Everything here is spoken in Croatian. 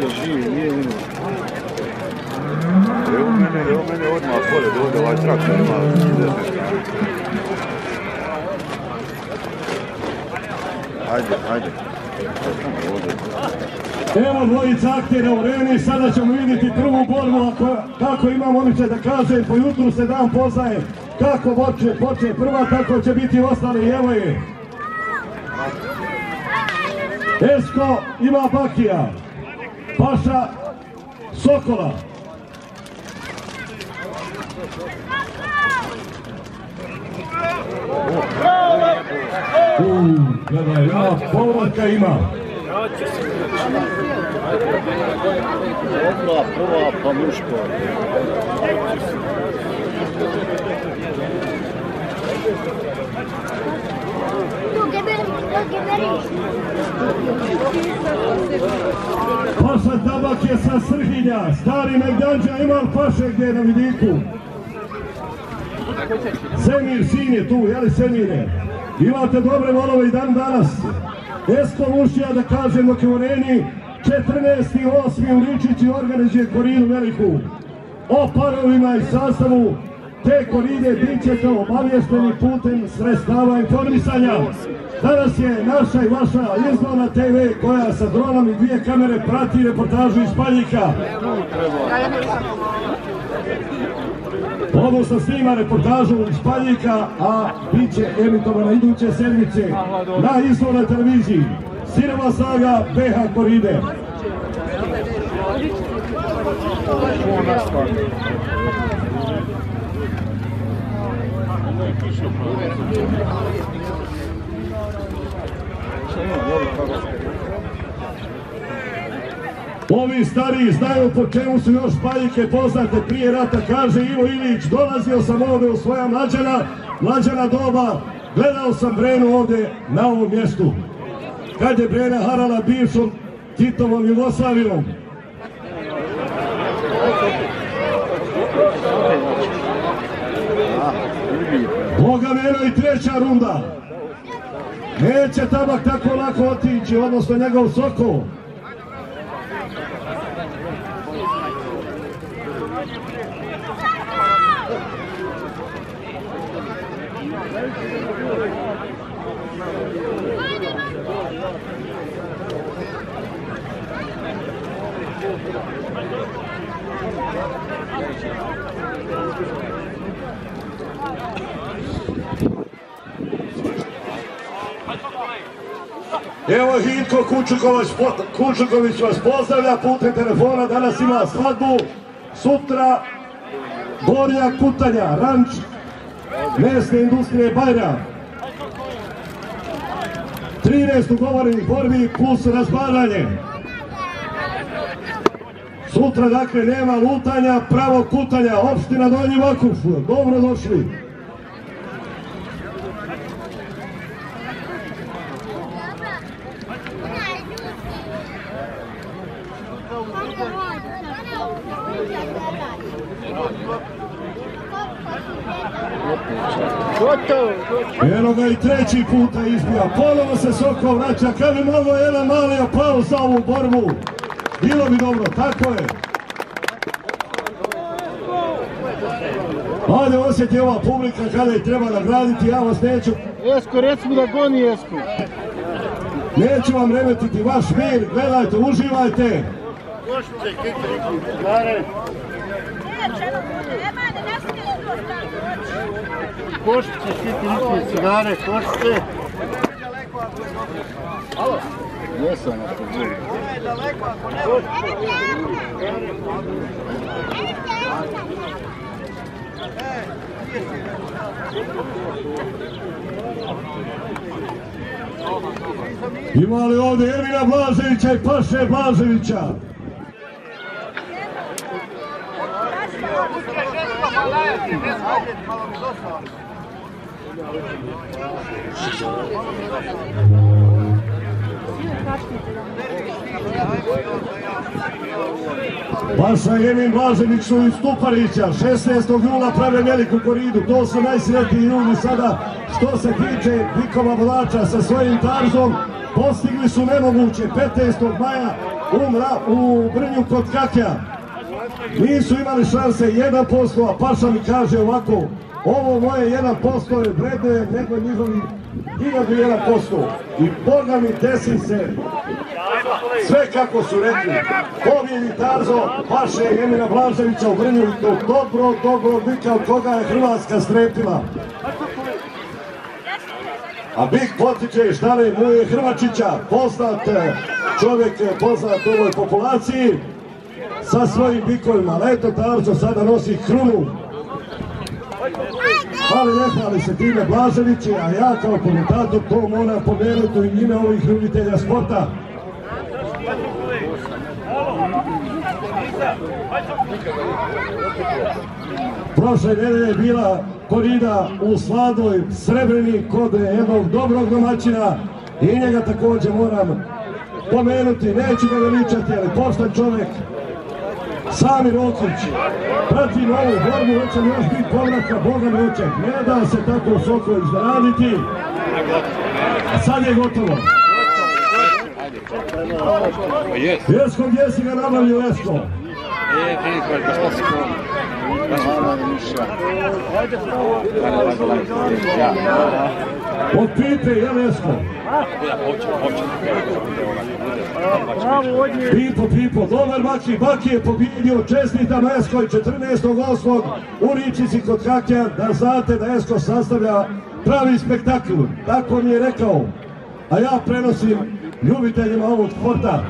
je živi, nije umro. Evo mene, evo mene odmah pored ovdje, ovaj traktor ima Hajde, hajde. Evo dvojica aktera u Reni, sada ćemo vidjeti prvu borbu, ako, kako imam običaj da kažem, po jutru se dan poznaje, kako počne, počne prva, tako će biti ostali, evo je. Esko ima Bakija, Paša Sokola. Uuu, gledaj, ima, povratka ima. Odmah prva pa muško. Paša Tabak je sa Srhinja, stari Megdanđa Imal Paše gdje je na vidiku. Semir sin je tu, jeli Semire? Imate dobre volove i dan danas. Esko Lušija da kažemo Kvoreni, 14.8. u Ričići organizuje korinu veliku. O parovima i sastavu te koride bit ćete obavješteni putem sredstava informisanja. Danas je naša i vaša izvorna TV koja sa dronom i dvije kamere prati reportažu iz Paljika. Ovo sam snima reportažu iz Paljika, a bit će emitovana iduće sedmice na izvornoj televiziji. Sirova snaga BH Koride. Ovi stariji znaju po čemu su još paljike poznate prije rata, kaže Ivo Ilić, dolazio sam ovdje u svoja mlađana, mlađana doba, gledao sam Brenu ovdje na ovom mjestu. Kad je Brena harala bivšom Titovom Jugoslavijom. Meno i treća runda. Neće tabak tako lako otići, odnosno njegov sokol. Evo Hinko Kučuković, vas pozdravlja putem telefona, danas ima svadbu, sutra Gorija Kutanja, ranč mesne industrije Bajra. 13 ugovorenih borbi plus razbaranje. Sutra dakle nema lutanja, pravo kutanja, opština Donji Vakuf, dobro Evo ga i treći puta izbija, ponovo se Sokol vraća, kad bi mogao jedan mali aplauz za ovu borbu. Bilo bi dobro, tako je. Hajde osjeti ova publika kada je treba nagraditi, ja vas neću, Esko, reci mi da goni Esko. neću vam remetiti vaš mir, gledajte, uživajte. Košice, siti ritmi cigare, košice. Alo? Jesam, ako zove. Ima li ovdje Emina Blaževića i Paše Blaževića? Paša i Emin Blažević su iz Stuparića, 16. jula prave veliku koridu, to su najsretniji ljudi sada što se tiče Vikova Vlača sa svojim tarzom, postigli su nemoguće, 15. maja u, mra, u Brnju kod Kakja. Nisu imali šanse 1%, a Paša mi kaže ovako, ovo moje 1% je vrednije nego njihovi 1001%. I Boga mi desi se sve kako su rekli. Pobjedi Tarzo, Paše Emina Blaževića u Brnju i dobro, dobro bika od koga je Hrvatska strepila. A Bik potiče štale Muje Hrvačića, poznat eh, čovjek, poznat u ovoj populaciji, sa svojim bikovima. Ali eto, Tarzo sada nosi krunu. Ali ne hvali se time Blaževići, a ja kao komentator to moram pomenuti u ime ovih ljubitelja sporta. Prošle nedelje je bila korida u Sladoj Srebreni kod jednog dobrog domaćina i njega također moram pomenuti, neću ga veličati, ali poštan čovjek, Sami Rokić, pratim ovu borbu, hoće li još biti povratka, Boga hoće, ne da se tako soko izraditi, a sad je gotovo. Jesko, gdje si ga nabavio, Jesko? Od Pipe, jel Jesko? Pipo, Pipo, dobar Baki, Baki je pobjedio, čestitam Eskoj 14.8. u Ričici kod Kakja, da znate da Esko sastavlja pravi spektakl, tako mi je rekao, a ja prenosim ljubiteljima ovog sporta.